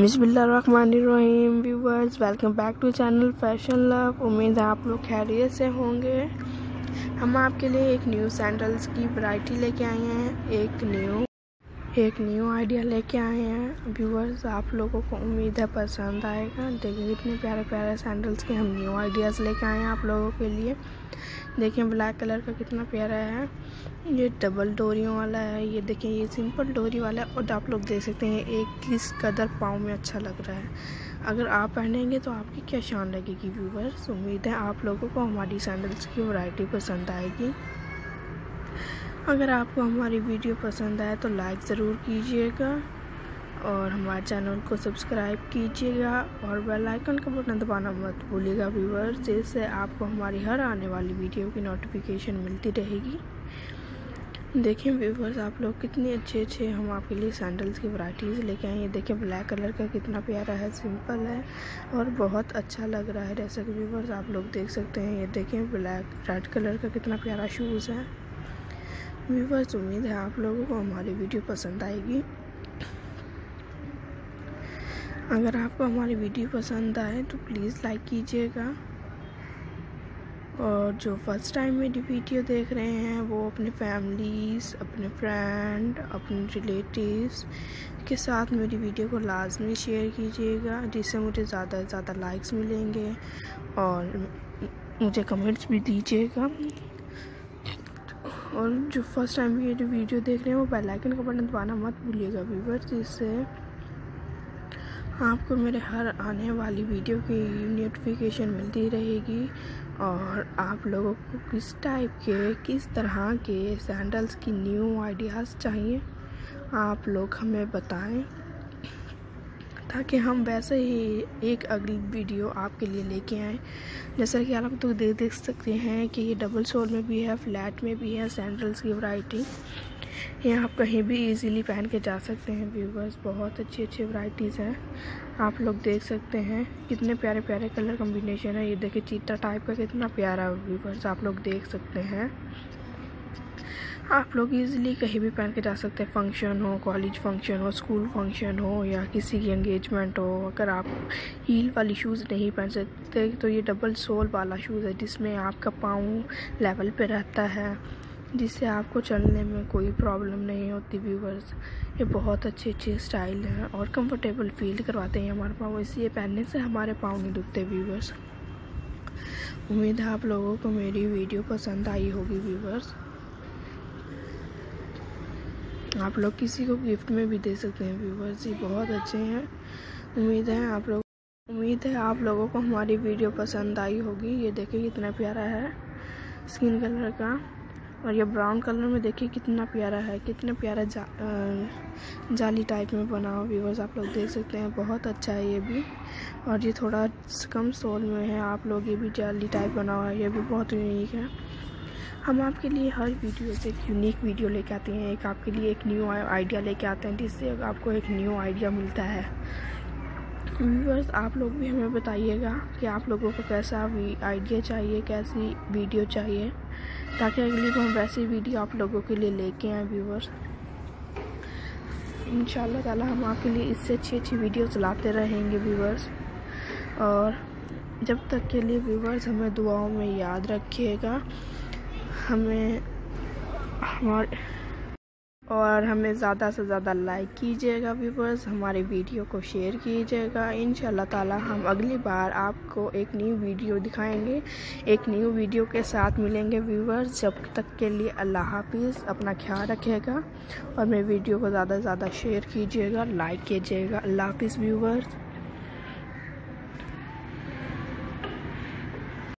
बिस्मिल्लाहिर्रहमानिर्रहीम viewers welcome back to channel fashion love. उम्मीद है आप लोग खैरियत से होंगे। हम आपके लिए एक न्यू सैंडल्स की वैरायटी लेके आए हैं, एक न्यू एक न्यू आइडिया लेके आए हैं। व्यूवर्स आप लोगों को उम्मीद है पसंद आएगा। देखिए इतने प्यारे प्यारे सैंडल्स के हम न्यू आइडियाज़ लेके आए हैं आप लोगों के लिए। देखिए ब्लैक कलर का कितना प्यारा है। ये डबल डोरियों वाला है। ये देखिए, ये सिंपल डोरी वाला है और आप लोग देख सकते हैं एक किस कदर पाँव में अच्छा लग रहा है। अगर आप पहनेंगे तो आपकी क्या शान लगेगी व्यूवर्स उम्मीद है आप लोगों को हमारी सैंडल्स की वैरायटी पसंद आएगी। अगर आपको हमारी वीडियो पसंद आए तो लाइक ज़रूर कीजिएगा और हमारे चैनल को सब्सक्राइब कीजिएगा और बेल आइकन का बटन दबाना मत भूलिएगा व्यूवर्स जिससे आपको हमारी हर आने वाली वीडियो की नोटिफिकेशन मिलती रहेगी। देखिए व्यूवर्स आप लोग कितने अच्छे अच्छे हम आपके लिए सैंडल्स की वैरायटीज़ लेके आए ये देखिए ब्लैक कलर का कितना प्यारा है सिंपल है और बहुत अच्छा लग रहा है। जैसा कि व्यूवर्स आप लोग देख सकते हैं। ये देखें ब्लैक रेड कलर का कितना प्यारा शूज़ है। व्यूवर्स उम्मीद है आप लोगों को हमारी वीडियो पसंद आएगी। अगर आपको हमारी वीडियो पसंद आए तो प्लीज़ लाइक कीजिएगा। और जो फ़र्स्ट टाइम मेरी वीडियो देख रहे हैं, वो अपने फैमिलीज़, अपने फ्रेंड, अपने रिलेटिव्स के साथ मेरी वीडियो को लाजमी शेयर कीजिएगा, जिससे मुझे ज़्यादा से ज़्यादा लाइक्स मिलेंगे और मुझे कमेंट्स भी दीजिएगा। और जो फ़र्स्ट टाइम ये जो वीडियो देख रहे हैं, वो बेल आइकन का बटन दबाना मत भूलिएगा व्यूवर जिससे आपको मेरे हर आने वाली वीडियो की नोटिफिकेशन मिलती रहेगी। और आप लोगों को किस टाइप के, किस तरह के सैंडल्स की न्यू आइडियाज़ चाहिए, आप लोग हमें बताएँ। ताकि हम वैसे ही एक अगली वीडियो आपके लिए लेके आएँ। जैसा कि आप तो देख देख सकते हैं कि ये डबल सोल में भी है, फ्लैट में भी है, सैंडल्स की वैरायटी। ये आप कहीं भी इजीली पहन के जा सकते हैं व्यूवर्स बहुत अच्छी अच्छी वैरायटीज़ हैं। आप लोग देख सकते हैं। कितने प्यारे प्यारे कलर कम्बिनेशन है। ये देखिए चीता टाइप का कितना प्यारा व्यूवर्स आप लोग देख सकते हैं। आप लोग इजीली कहीं भी पहन के जा सकते हैं। फ़ंक्शन हो कॉलेज फ़ंक्शन हो स्कूल फ़ंक्शन हो या किसी की एंगेजमेंट हो, अगर आप हील वाली शूज़ नहीं पहन सकते तो ये डबल सोल वाला शूज़ है जिसमें आपका पाँव लेवल पे रहता है, जिससे आपको चलने में कोई प्रॉब्लम नहीं होती व्यूवर्स ये बहुत अच्छे अच्छे स्टाइल हैं और कंफर्टेबल फील करवाते हैं हमारे पाँव, इसलिए पहनने से हमारे पाँव नहीं दुखते व्यूवर्स उम्मीद है आप लोगों को मेरी वीडियो पसंद आई होगी व्यूवर्स आप लोग किसी को गिफ्ट में भी दे सकते हैं व्यूवर्स ये बहुत अच्छे हैं। उम्मीद है आप लोग उम्मीद है आप लोगों को हमारी वीडियो पसंद आई होगी। ये देखिए कितना प्यारा है स्किन कलर का। और ये ब्राउन कलर में देखिए कितना प्यारा है कितना प्यारा जा, जाली टाइप में बना हुआ व्यूवर्स आप लोग देख सकते हैं। बहुत अच्छा है ये भी। और ये थोड़ा कम सोल में है आप लोग ये भी जाली टाइप बना हुआ है ये भी बहुत यूनिक है। हम आपके लिए हर वीडियो से एक यूनिक वीडियो लेके आते हैं, एक आपके लिए एक न्यू आइडिया लेके आते हैं, जिससे आपको एक न्यू आइडिया मिलता है। व्यूवर्स आप लोग भी हमें बताइएगा कि आप लोगों को कैसा आइडिया चाहिए, कैसी वीडियो चाहिए, ताकि अगली बार वैसी वीडियो आप लोगों के लिए लेके आए व्यूवर्स इन ताला हम आपके लिए इससे अच्छी अच्छी वीडियोस लाते रहेंगे व्यूवर्स और जब तक के लिए व्यूवर्स हमें दुआओं में याद रखिएगा। हमें हमारे और हमें ज़्यादा से ज़्यादा लाइक कीजिएगा व्यूवर्स हमारे वीडियो को शेयर कीजिएगा। इन ताला हम अगली बार आपको एक न्यू वीडियो दिखाएँगे। एक न्यू वीडियो के साथ मिलेंगे व्यूवर्स जब तक के लिए अल्लाह हाफिज़, अपना ख्याल रखिएगा। और मेरे वीडियो को ज़्यादा से ज़्यादा शेयर कीजिएगा लाइक कीजिएगा। अल्लाह हाफिज़ व्यूवर्स